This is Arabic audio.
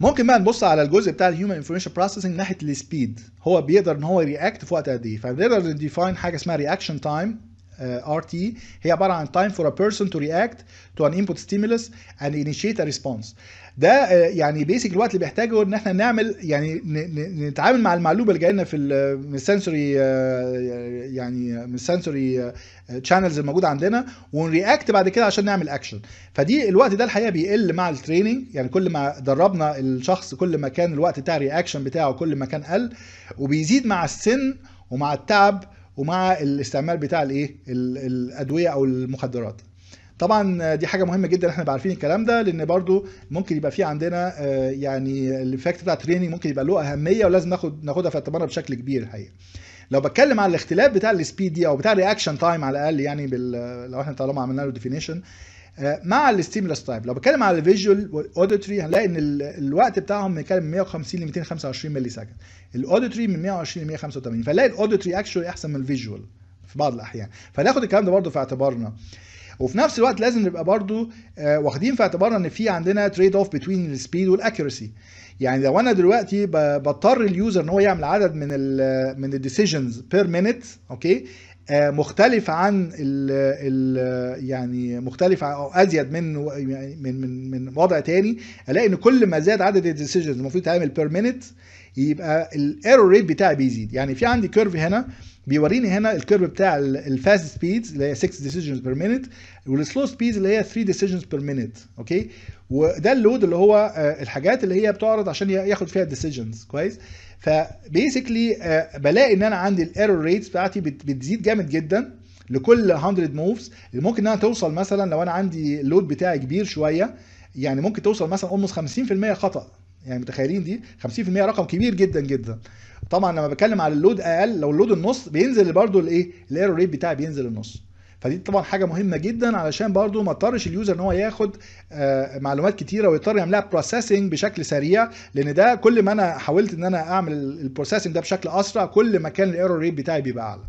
ممكن بقى نبص على الجزء بتاع ال human information processing ناحية ال speed هو بيقدر إن هو react في وقت قد إيه. فبنقدر ن define حاجة اسمها reaction time RT هي عبارة عن time for a person to react to an input stimulus and initiate a response. ده آه، يعني basic الوقت اللي بيحتاجه إن إحنا نعمل يعني نتعامل مع المعلومة اللي جاية لنا في من ال sensory يعني من ال sensory channels الموجوده عندنا ون react بعد كده عشان نعمل اكشن فدي الوقت ده الحقيقة بيقل مع ال training يعني كل ما دربنا الشخص كل ما كان الوقت بتاع ال reaction بتاعه كل ما كان قل وبيزيد مع السن ومع التعب ومع الاستعمال بتاع الايه ال- الأدوية أو المخدرات. طبعا دي حاجة مهمة جدا إحنا عارفين الكلام ده لأن برضو ممكن يبقى في عندنا آه، يعني ال effect بتاع ال training ممكن يبقى له أهمية ولازم ناخد ناخدها في اعتبارنا بشكل كبير الحقيقة. لو بتكلم على الاختلاف بتاع ال speed دي أو بتاع ال reaction time على الأقل يعني بال... لو إحنا طالما عملنا له definition مع ال stimulus type لو بتكلم على ال visual وال auditory هنلاقي إن ال- الوقت بتاعهم بيتكلم من 150 ل 225 millisecond ال auditory من 120 ل 185 فنلاقي ال auditory actually أحسن من ال visual في بعض الأحيان. فناخد الكلام ده برضه في اعتبارنا. وفي نفس الوقت لازم نبقى برضو آه، واخدين في اعتبارنا إن في عندنا trade-off بين ال speed وال accuracy يعني لو أنا دلوقتي بضطر ال user إن هو يعمل عدد من ال من ال decisions per minute okay آه، مختلف عن ال ال يعني مختلف أو أزيد من يعني من من من وضع تاني ألاقي إن كل ما زاد عدد ال decisions المفروض تعمل per minute يبقى ال error rate بتاعي بيزيد. يعني في عندي curve هنا بيوريني هنا ال curve بتاع ال fast speeds اللي هي 6 decisions per minute وال slow speeds اللي هي 3 decisions per minute okay وده ال load اللي هو آه، الحاجات اللي هي بتعرض عشان ياخد فيها ال decisions كويس؟ ف basically بلاقي إن أنا عندي ال error rates بتاعتي بت- بتزيد جامد جدا لكل 100 moves ممكن انها توصل مثلا لو أنا عندي ال load بتاعي كبير شوية يعني ممكن توصل مثلا almost 50% خطأ. يعني متخيلين دي؟ 50% رقم كبير جدا جدا. طبعا لما بتكلم على ال load أقل لو ال load النص بينزل برضو الإيه؟ ال error rate بتاعي بينزل النص. فدي طبعا حاجة مهمة جدا علشان برضو ما اضطرش ال user إن هو ياخد آه، معلومات كتيرة ويضطر يعملها processing بشكل سريع لأن ده كل ما أنا حاولت إن أنا أعمل ال processing ده بشكل أسرع كل ما كان ال error rate بتاعي بيبقى أعلى.